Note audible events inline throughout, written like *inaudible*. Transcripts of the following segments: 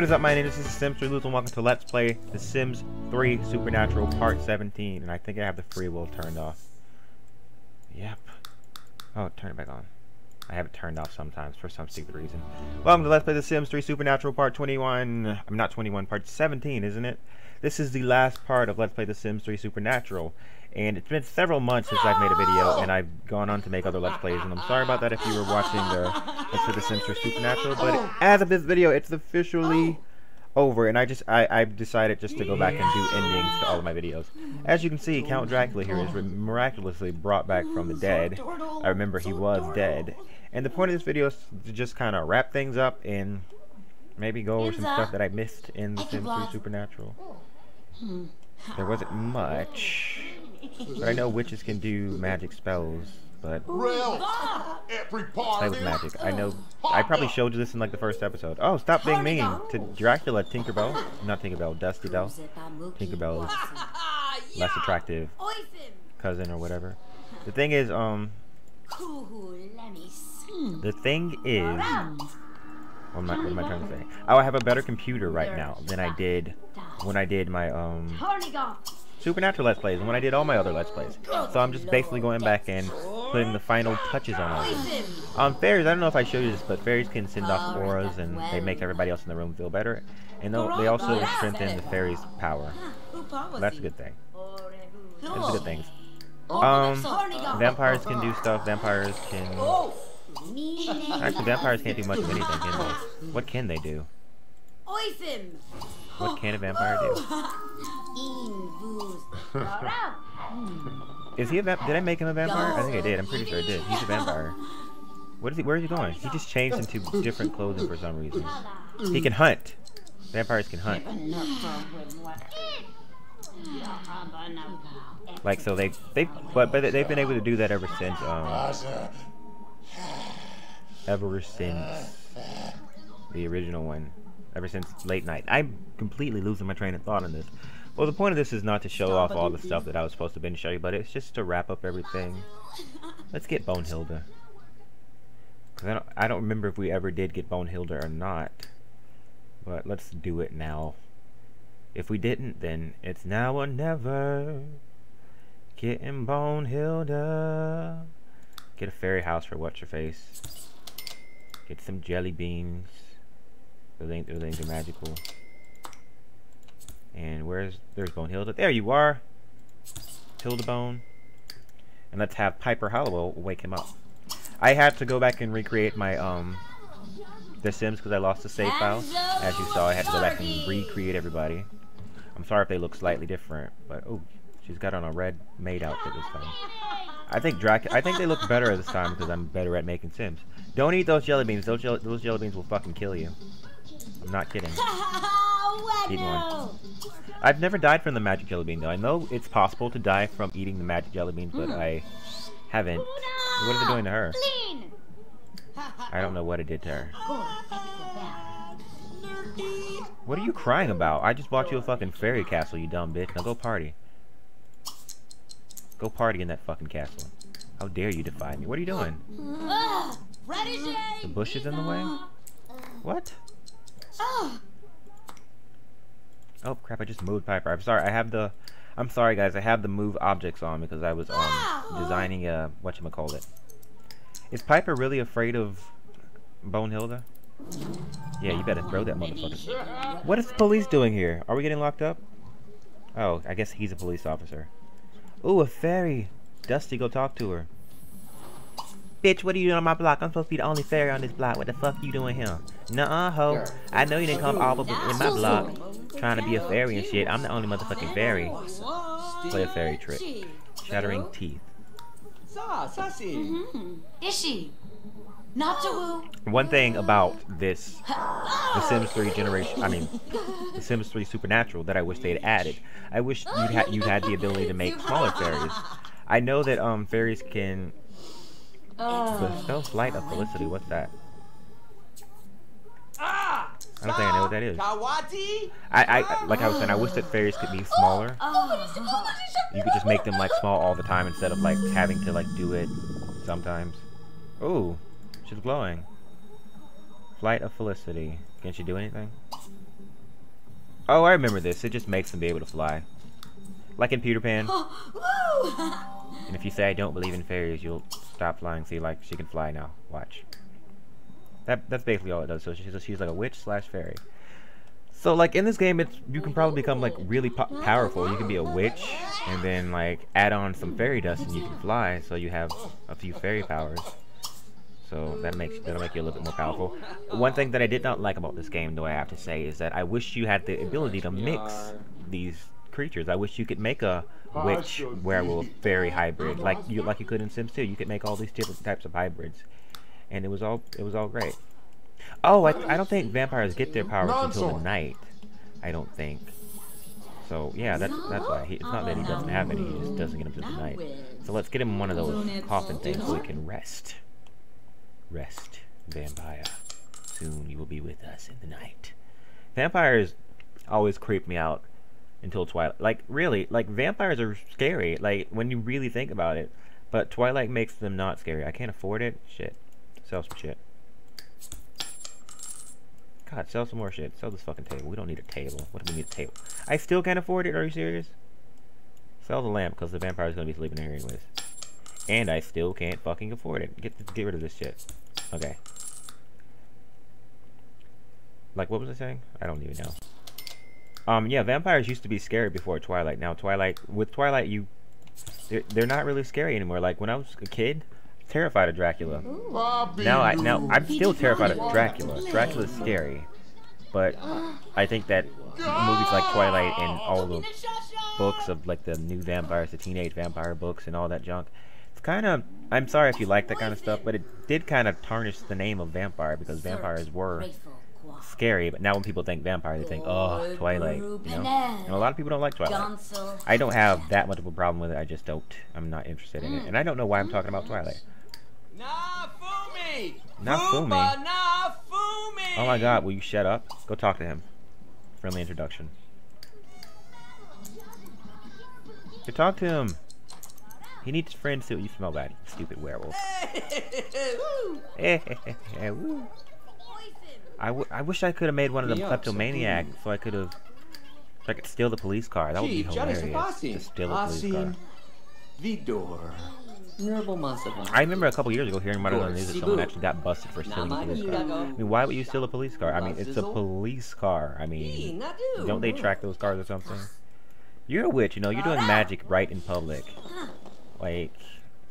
What is up, my name is Sims 3 Loser, and welcome to Let's Play The Sims 3 Supernatural Part 17. And I think I have the free will turned off. Yep. Oh, turn it back on. I have it turned off sometimes for some stupid reason. Welcome to Let's Play The Sims 3 Supernatural Part 21. I'm not 21, Part 17, isn't it? This is the last part of Let's Play The Sims 3 Supernatural. And it's been several months since I've made a video, and I've gone on to make other Let's Plays, and I'm sorry about that if you were watching the Let's Play The Sims 3 Supernatural, but as of this video, it's officially over, and I just, I, I've decided just to go back and do endings to all of my videos. As you can see, Count Dracula here is miraculously brought back from the dead. I remember he was dead. And the point of this video is to just kind of wrap things up and maybe go over some stuff that I missed in The Sims 3 Supernatural. There wasn't much. But I know witches can do magic spells, but play with magic. I know. I probably showed you this in like the first episode. Oh, stop being mean to Dracula, Tinkerbell. Not Tinkerbell, Dusty Bell. Tinkerbell's *laughs* less attractive cousin or whatever. The thing is, um. The thing is. What am, I, what am I trying to say? Oh, I have a better computer right now than I did when I did my um Supernatural Let's Plays and when I did all my other Let's Plays. So I'm just basically going back and putting the final touches on all of them. Um, fairies, I don't know if I showed you this, but fairies can send off auras and they make everybody else in the room feel better. And they also strengthen the fairies' power. That's a good thing. That's a good thing. Um, vampires can do stuff. Vampires can... Actually, vampires can't do much of anything, can they? What can they do? What can a vampire do? Is he a vampire? Did I make him a vampire? I think I did. I'm pretty sure I did. He's a vampire. What is he? Where is he going? He just changed into different clothing for some reason. He can hunt. Vampires can hunt. Like so, they they but but they've been able to do that ever since um ever since the original one ever since late night. I'm completely losing my train of thought on this. Well, the point of this is not to show off all the stuff that I was supposed to been show you, but it's just to wrap up everything. Let's get Bonehilda. Cause I don't, I don't remember if we ever did get Bonehilda or not. But let's do it now. If we didn't, then it's now or never. Getting Bonehilda. Get a fairy house for what's your face. Get some jelly beans. Those ain't, those ain't magical. And where's, there's Bone Hilda. There you are! Hilda Bone. And let's have Piper Halliwell wake him up. I had to go back and recreate my, um, The Sims because I lost the save file. As you saw, I had to go back and recreate everybody. I'm sorry if they look slightly different, but, oh, she's got on a red maid outfit this time. I think Drac I think they look better this time because I'm better at making Sims. Don't eat those jelly beans. Those, jelly those jelly beans will fucking kill you. I'm not kidding. *laughs* Eat one. I've never died from the magic jelly bean though. I know it's possible to die from eating the magic jelly beans, but I haven't. What is it doing to her? I don't know what it did to her. What are you crying about? I just bought you a fucking fairy castle, you dumb bitch. Now go party. Go party in that fucking castle. How dare you defy me? What are you doing? The bush is in the way? What? Oh crap, I just moved Piper. I'm sorry, I have the I'm sorry guys, I have the move objects on because I was um designing a whatchamacallit. Is Piper really afraid of Bonehilda? Yeah, you better throw that motherfucker. What is the police doing here? Are we getting locked up? Oh, I guess he's a police officer. Ooh, a fairy. Dusty, go talk to her. Bitch, what are you doing on my block? I'm supposed to be the only fairy on this block. What the fuck you doing here? Nuh-uh, ho. I know you didn't come all over in my block trying to be a fairy and shit. I'm the only motherfucking fairy. Play a fairy trick. Shattering teeth. Is she? Not to woo. One thing about this, The Sims 3 generation, I mean, The Sims 3 Supernatural that I wish they had added. I wish you'd, ha you'd had the ability to make smaller fairies. I know that um fairies can Bestow oh. Flight of Felicity, what's that? Ah! I don't think I know what that is. Kawati? I, I, like I was saying, oh, oh, I wish that fairies could be smaller. You could just make them like small all the time instead of like having to like do it sometimes. Ooh, she's glowing. Flight of Felicity. Can she do anything? Oh, I remember this. It just makes them be able to fly. Like in Peter Pan. *gasps* and if you say I don't believe in fairies, you'll stop flying. See, like, she can fly now. Watch. That That's basically all it does. So she's, she's like a witch slash fairy. So, like, in this game, it's you can probably become, like, really po powerful. You can be a witch, and then, like, add on some fairy dust, and you can fly, so you have a few fairy powers. So that makes that'll make you a little bit more powerful. One thing that I did not like about this game, though, I have to say, is that I wish you had the ability to mix these creatures. I wish you could make a witch werewolf fairy hybrid, like you like you could in Sims 2. You could make all these different types of hybrids, and it was all it was all great. Oh, I, I don't think vampires get their powers until the night. I don't think. So yeah, that's that's why he, it's not that he doesn't have any; he just doesn't get them till the night. So let's get him one of those coffin things so he can rest. Rest, vampire. Soon you will be with us in the night. Vampires always creep me out until Twilight. Like, really, like, vampires are scary, like, when you really think about it. But Twilight makes them not scary. I can't afford it. Shit. Sell some shit. God, sell some more shit. Sell this fucking table. We don't need a table. What do we need a table? I still can't afford it? Are you serious? Sell the lamp, because the vampire's gonna be sleeping here anyways. And I still can't fucking afford it. Get get rid of this shit. Okay. Like, what was I saying? I don't even know. Um, yeah, vampires used to be scary before Twilight. Now, Twilight, with Twilight, you, they're, they're not really scary anymore. Like, when I was a kid, terrified of Dracula. Now, I, now, I'm still terrified of Dracula. Dracula's scary. But I think that movies like Twilight and all the books of, like, the new vampires, the teenage vampire books and all that junk, It's kind of I'm sorry if you like that kind of stuff, but it did kind of tarnish the name of vampire because vampires were scary. But now when people think vampire, they think, oh, Twilight. You know, and a lot of people don't like Twilight. I don't have that much of a problem with it. I just don't. I'm not interested in it, and I don't know why I'm talking about Twilight. Nafumi. Nafumi. Oh my God! Will you shut up? Go talk to him. Friendly introduction. Go talk to him. He needs friends too. You smell bad, stupid werewolf. *laughs* *laughs* I, w I wish I could have made one of them kleptomaniac so I could have so I could steal the police car. That would be hilarious. To steal a police car. Vidor. I remember a couple years ago hearing about it on the news that someone actually got busted for stealing a police car. I mean, why would you steal a police car? I mean, it's a police car. I mean, don't they track those cars or something? You're a witch, you know. You're doing magic right in public. Like,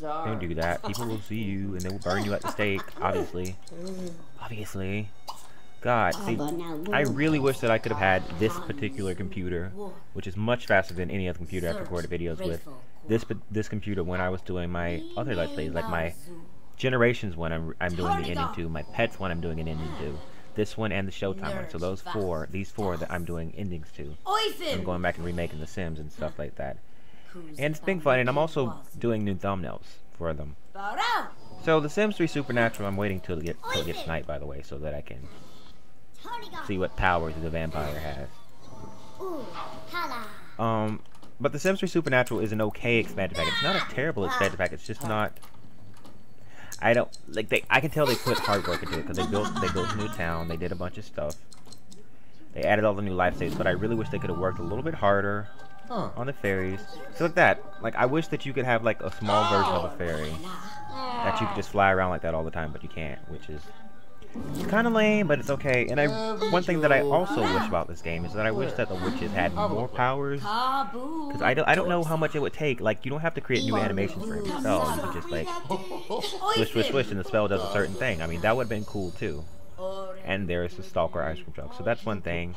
don't do that. People will see you and they will burn you at the stake, obviously. *laughs* Obviously. God, see, I really wish that I could have had this particular computer, which is much faster than any other computer I've recorded videos with. This this computer when I was doing my other Let's Plays, like my Generations one I'm, I'm doing the ending to, my Pets one I'm doing an ending to, this one and the Showtime one. So those four, these four that I'm doing endings to. I'm going back and remaking The Sims and stuff like that. And it's been fun, and I'm also doing new thumbnails for them. So The Sims 3 Supernatural, I'm waiting till it, get, till it gets night, by the way, so that I can see what powers the vampire has. Um, but The Sims 3 Supernatural is an okay expansion pack. It's not a terrible expansion pack. It's just not. I don't like they. I can tell they put hard work into it because they built they built a new town. They did a bunch of stuff. They added all the new life states, but I really wish they could have worked a little bit harder huh. on the fairies. So like that. Like I wish that you could have like a small version of a fairy that you could just fly around like that all the time, but you can't, which is kind of lame, but it's okay. And I, one thing that I also wish about this game is that I wish that the witches had more powers. Because I don't, I don't know how much it would take. Like, you don't have to create new animations for every spell. You just, like, swish, swish, swish, and the spell does a certain thing. I mean, that would have been cool, too and there's the Stalker ice cream truck. So that's one thing.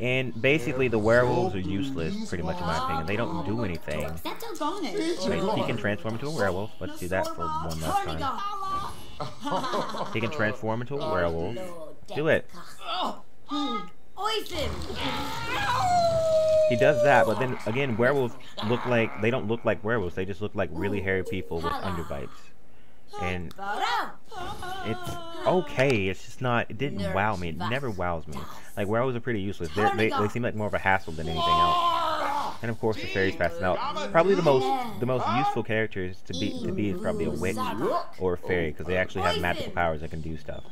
And basically, the werewolves are useless, pretty much in my opinion. They don't do anything. Like, he can transform into a werewolf. Let's do that for one last time. He can transform into a oh, werewolf. Do it. He does that, but then again, werewolves look like they don't look like werewolves. They just look like really hairy people with underbites and it's okay. It's just not. It didn't wow me. It never wows me. Like werewolves are pretty useless. They're, they they seem like more of a hassle than anything else. And of course, the fairies passing out. Probably the most the most useful characters to be to be is probably a witch or a fairy because they actually have magical powers that can do stuff.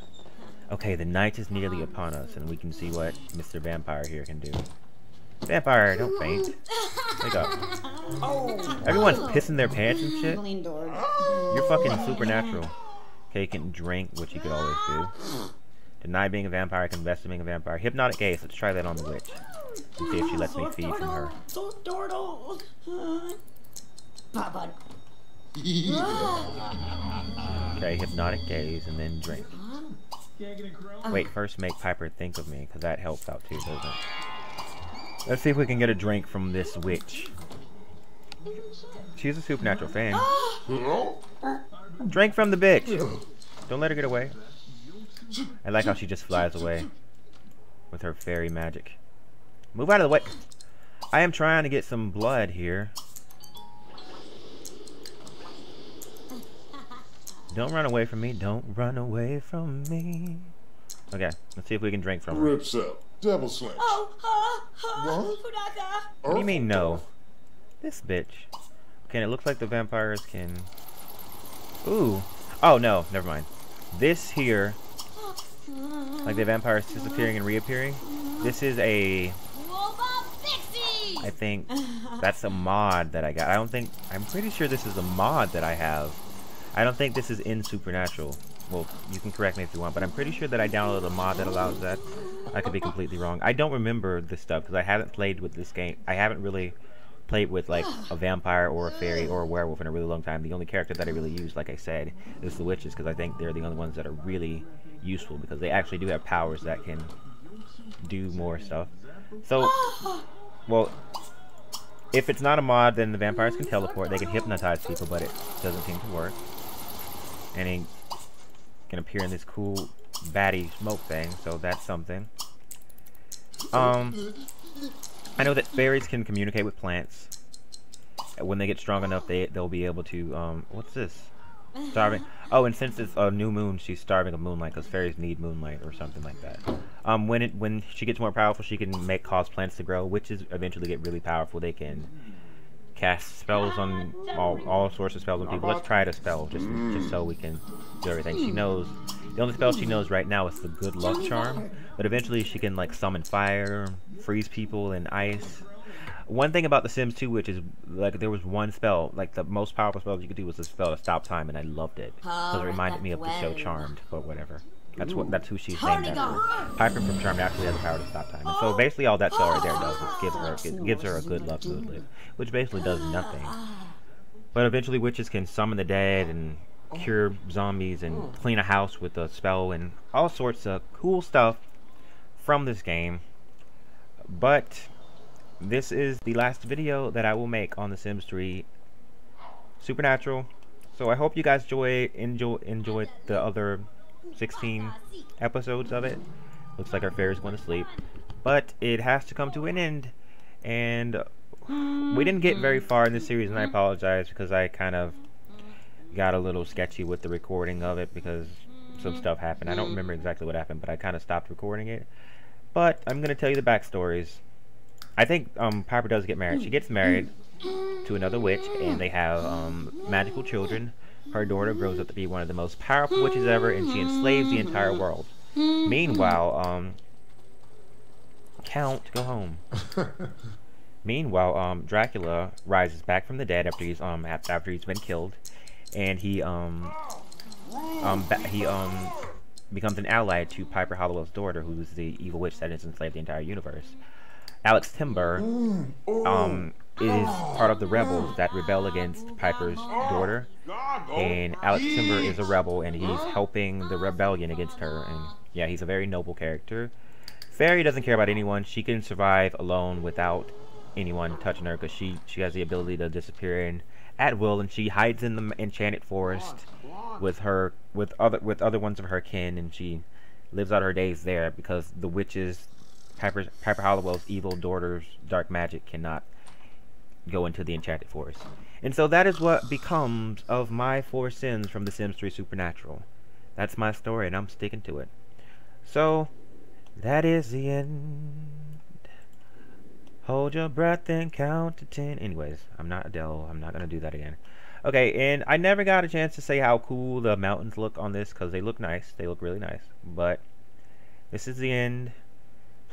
Okay, the night is nearly upon us, and we can see what Mr. Vampire here can do. Vampire, don't faint. Wake up. Everyone's pissing their pants and shit. You're fucking supernatural. Okay, you can drink, which you could always do. Deny being a vampire, confess to being a vampire. Hypnotic gaze, let's try that on the witch. See if she lets me feed from her. Okay, hypnotic gaze and then drink. Wait, first make Piper think of me, because that helps out too, doesn't it? Let's see if we can get a drink from this witch. She's a supernatural fan. drink from the bitch! Don't let her get away. I like how she just flies away with her fairy magic. Move out of the way. I am trying to get some blood here. Don't run away from me. Don't run away from me. Okay, let's see if we can drink from her. Rip cell. Devil slice. Oh, oh, oh What do you mean no? This bitch. Okay, it looks like the vampires can... Ooh. Oh, no. Never mind. This here, like the vampires disappearing and reappearing, this is a... I think that's a mod that I got. I don't think... I'm pretty sure this is a mod that I have. I don't think this is in Supernatural. Well, you can correct me if you want, but I'm pretty sure that I downloaded a mod that allows that. I could be completely wrong. I don't remember this stuff because I haven't played with this game. I haven't really played with like a vampire or a fairy or a werewolf in a really long time. The only character that I really use, like I said, is the witches because I think they're the only ones that are really useful because they actually do have powers that can do more stuff. So, well, if it's not a mod, then the vampires can teleport. They can hypnotize people, but it doesn't seem to work. And he can appear in this cool batty smoke thing, so that's something. Um, I know that fairies can communicate with plants. When they get strong enough, they they'll be able to. Um, what's this? Starving. Oh, and since it's a new moon, she's starving of moonlight because fairies need moonlight or something like that. Um, when it when she gets more powerful, she can make cause plants to grow. Witches eventually get really powerful. They can cast spells on all all sorts of spells on people. Let's try it a spell just just so we can do everything. She knows the only spell she knows right now is the good luck charm, but eventually she can like summon fire, freeze people, and ice. One thing about The Sims 2, which is like there was one spell, like the most powerful spell you could do was a spell to stop time, and I loved it because it reminded me of the show Charmed, but whatever. That's what that's who she's named after. Piper from Charmed actually has the power to stop time. And so basically all that spell right there does is gives her it gives her a good luck moodlet, which basically does nothing. But eventually witches can summon the dead and cure zombies and clean a house with a spell and all sorts of cool stuff from this game. But this is the last video that I will make on The Sims 3 Supernatural. So I hope you guys enjoy enjoy enjoyed the other 16 episodes of it. Looks like our fair is going to sleep. But it has to come to an end. And we didn't get very far in this series, and I apologize because I kind of got a little sketchy with the recording of it because some stuff happened. I don't remember exactly what happened, but I kind of stopped recording it. But I'm going to tell you the backstories. I think um, Piper does get married. She gets married to another witch, and they have um, magical children. Her daughter grows up to be one of the most powerful witches ever, and she enslaves the entire world. Meanwhile, um, Count, go home. *laughs* Meanwhile, um, Dracula rises back from the dead after he's um after he's been killed, and he um um he um becomes an ally to Piper Halliwell's daughter, who's the evil witch that has enslaved the entire universe. Alex Timber um is part of the rebels that rebel against Piper's daughter, and Alex Timber is a rebel, and he's helping the rebellion against her. And yeah, he's a very noble character. Fairy doesn't care about anyone. She can survive alone without anyone touching her because she she has the ability to disappear in at will, and she hides in the enchanted forest with her with other with other ones of her kin, and she lives out her days there because the witches, Piper Piper Halliwell's evil daughter's dark magic cannot go into the enchanted forest. And so that is what becomes of my four Sims from The Sims 3 Supernatural. That's my story, and I'm sticking to it. So, that is the end. Hold your breath and count to ten. Anyways, I'm not Adele. I'm not going to do that again. Okay, and I never got a chance to say how cool the mountains look on this because they look nice. They look really nice. But this is the end.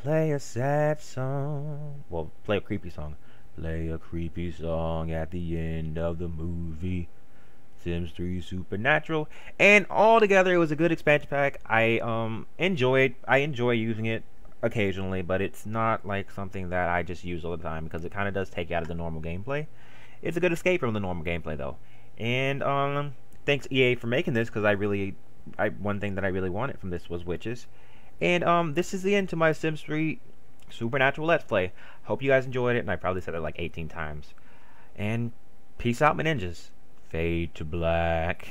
Play a sad song. Well, play a creepy song. Play a creepy song at the end of the movie. Sims 3 Supernatural. And altogether, it was a good expansion pack. I um enjoyed. I enjoy using it occasionally, but it's not like something that I just use all the time because it kind of does take out of the normal gameplay. It's a good escape from the normal gameplay though. And um, thanks EA for making this because I really, I one thing that I really wanted from this was witches. And um, this is the end to my Sims 3 Supernatural Let's Play. Hope you guys enjoyed it, and I probably said it like 18 times. And peace out, my ninjas. Fade to black.